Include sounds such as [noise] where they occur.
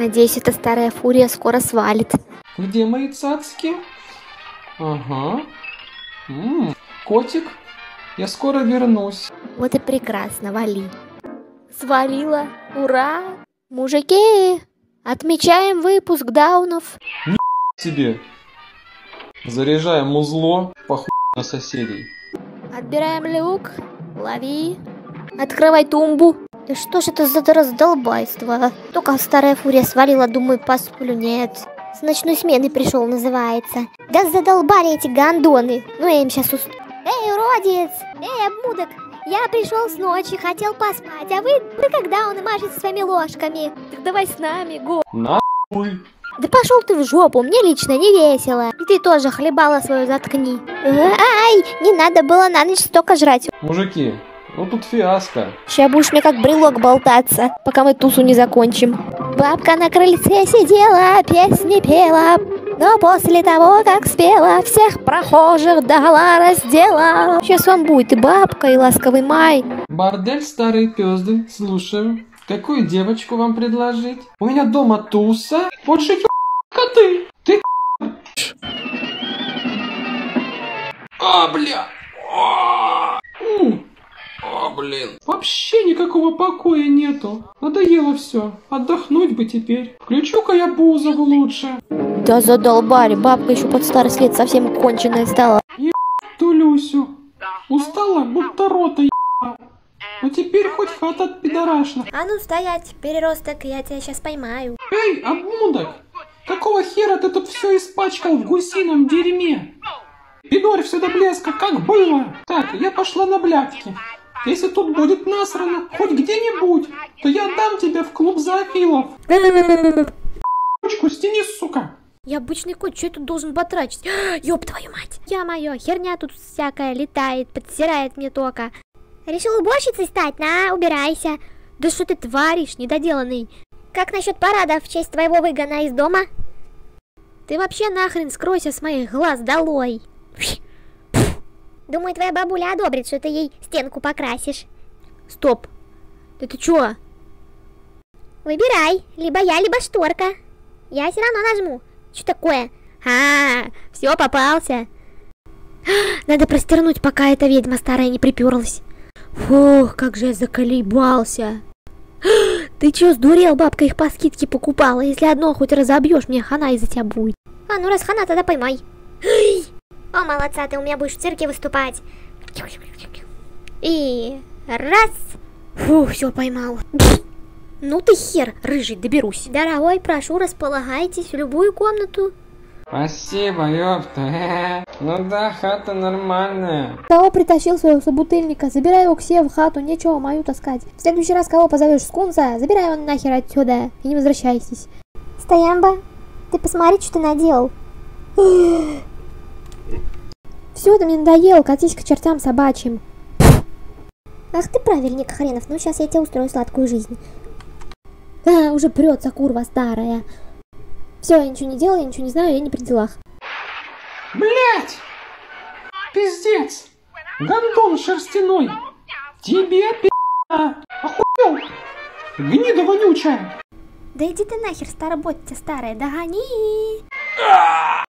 Надеюсь, эта старая фурия скоро свалит. Где мои цацки? Ага. М, котик, я скоро вернусь. Вот и прекрасно, вали. Свалила. Ура! Мужики, отмечаем выпуск даунов. Тебе. Заряжаем музло, похуй на соседей. Отбираем люк. Лови. Открывай тумбу. Да что ж это за раздолбайство? Только старая фурия свалила, думаю, посплю. Нет. С ночной смены пришел, называется. Да задолбали эти гандоны. Ну я им сейчас уст... Эй, уродец! Эй, обмудок! Я пришел с ночи, хотел поспать, а вы, вы когда он и машете своими ложками? Так давай с нами, го. Нахуй. Да пошел ты в жопу, мне лично не весело. И ты тоже хлебала свою заткни. Ай, не надо было на ночь столько жрать. Мужики, ну тут фиаско. Сейчас будешь мне как брелок болтаться, пока мы тусу не закончим. Бабка на крыльце сидела, песни пела, но после того, как спела, всех прохожих дала раздела. Сейчас вам будет и бабка, и ласковый май. Бордель старые пезды, слушаю. Какую девочку вам предложить? У меня дома туса. Же коты. Ты А, бля. Блин. Вообще никакого покоя нету. Надоело все. Отдохнуть бы теперь. Включу-ка я Бузову лучше. Да задолбали, бабка еще под старость лет совсем конченая стала. Ту Люсю. Устала, будто рота ебала. Но теперь хоть хата от пидорашна. А ну стоять, переросток, я тебя сейчас поймаю. Эй, обмудок! Какого хера ты тут все испачкал в гусином дерьме? Пидорь все до блеска, как было. Так, я пошла на блядки. Если тут будет насрано хоть где-нибудь, то я отдам тебя в клуб зоофилов. Ручку стяни, сука. Я обычный кот, что я тут должен потрачить? [gasps] Ёб твою мать! Я моё, херня тут всякая летает, подстирает мне тока. Решил уборщицей стать? На, убирайся. Да что ты творишь, недоделанный? Как насчет парада в честь твоего выгона из дома? Ты вообще нахрен скройся с моих глаз долой. Думаю, твоя бабуля одобрит, что ты ей стенку покрасишь. Стоп. Это чё? Выбирай, либо я, либо шторка. Я все равно нажму. Что такое? А, все, попался. [gasps] Надо простернуть, пока эта ведьма старая не приперлась. Фух, как же я заколебался. [gasps] Ты чё, сдурел, бабка их по скидке покупала? Если одно хоть разобьешь, мне хана из-за тебя будет. А, ну раз хана, тогда поймай. [gasps] О, молодца, ты у меня будешь в цирке выступать. И раз. Фу, все поймал. Ну ты хер, рыжий, доберусь. Дорогой, прошу, располагайтесь в любую комнату. Спасибо, ёпта. Ну да, хата нормальная. Кого притащил своего собутыльника? Забирай его к себе в хату, нечего мою таскать. В следующий раз кого позовешь скунса, забирай его нахер отсюда и не возвращайтесь. Стоямба, ты посмотри, что ты наделал. Все, ты мне надоел, катись к чертям собачьим. Ах ты правильник, хренов, ну сейчас я тебе устрою сладкую жизнь. А, уже прется курва старая. Все, я ничего не делаю, я ничего не знаю, я не при делах. Блять! Пиздец! Гандон шерстяной! Тебе пи***а! Охуел! Гнида вонючая! Да иди ты нахер, староботьте старая, догони!